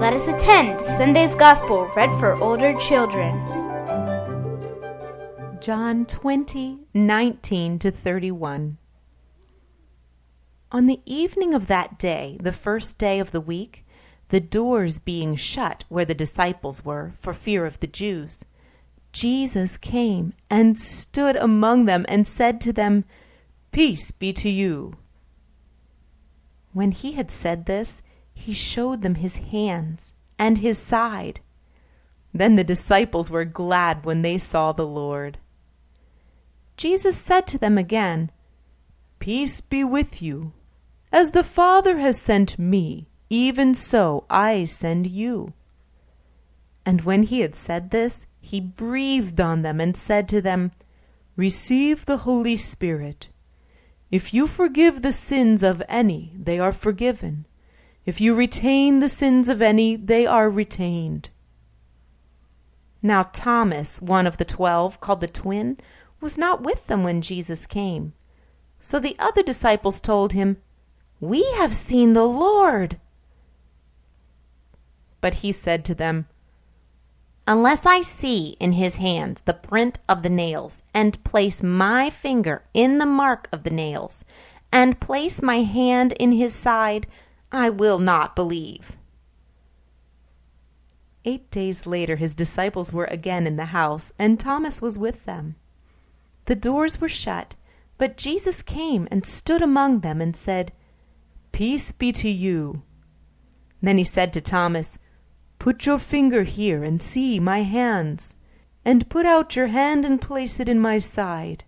Let us attend Sunday's Gospel read for older children. John 20, 19 to 31. On the evening of that day, the first day of the week, the doors being shut where the disciples were for fear of the Jews, Jesus came and stood among them and said to them, Peace be to you. When he had said this, he showed them his hands and his side. Then the disciples were glad when they saw the Lord. Jesus said to them again, Peace be with you. As the Father has sent me, even so I send you. And when he had said this, he breathed on them and said to them, Receive the Holy Spirit. If you forgive the sins of any, they are forgiven. If you retain the sins of any, they are retained. Now Thomas, one of the twelve, called the twin, was not with them when Jesus came. So the other disciples told him, We have seen the Lord. But he said to them, Unless I see in his hands the print of the nails, and place my finger in the mark of the nails, and place my hand in his side, I will not believe. Eight days later, his disciples were again in the house, and Thomas was with them. The doors were shut, but Jesus came and stood among them and said, Peace be to you. Then he said to Thomas, Put your finger here and see my hands, and put out your hand and place it in my side.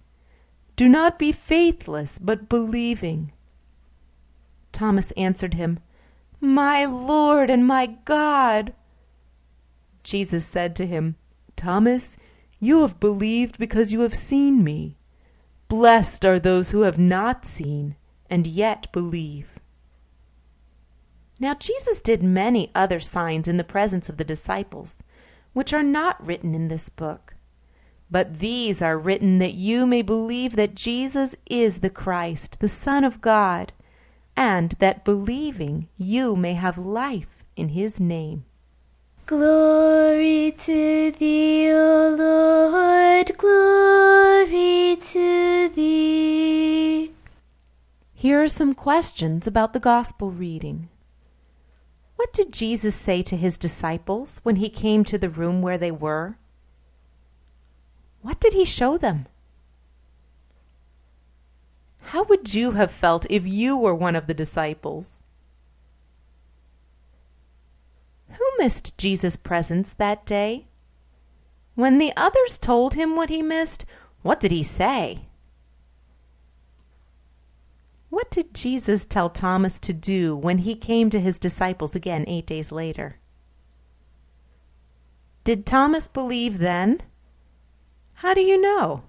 Do not be faithless, but believing. Thomas answered him, My Lord and my God. Jesus said to him, Thomas, you have believed because you have seen me. Blessed are those who have not seen and yet believe. Now Jesus did many other signs in the presence of the disciples, which are not written in this book. But these are written that you may believe that Jesus is the Christ, the Son of God, and that believing you may have life in his name. Glory to thee, O Lord, glory to thee. Here are some questions about the Gospel reading. What did Jesus say to his disciples when he came to the room where they were? What did he show them? How would you have felt if you were one of the disciples? Who missed Jesus' presence that day? When the others told him what he missed, what did he say? What did Jesus tell Thomas to do when he came to his disciples again eight days later? Did Thomas believe then? How do you know?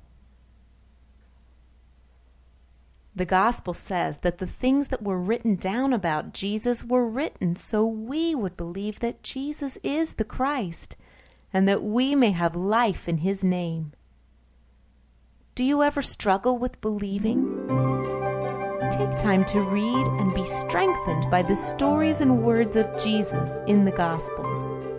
The Gospel says that the things that were written down about Jesus were written so we would believe that Jesus is the Christ and that we may have life in His name. Do you ever struggle with believing? take time to read and be strengthened by the stories and words of Jesus in the Gospels.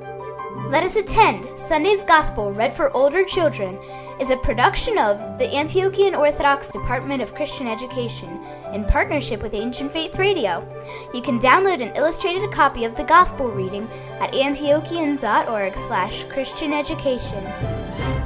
Let us attend Sunday's Gospel read for older children is a production of the Antiochian Orthodox Department of Christian Education in partnership with Ancient Faith Radio. You can download an illustrated copy of the Gospel reading at antiochian.org slash Christian Education.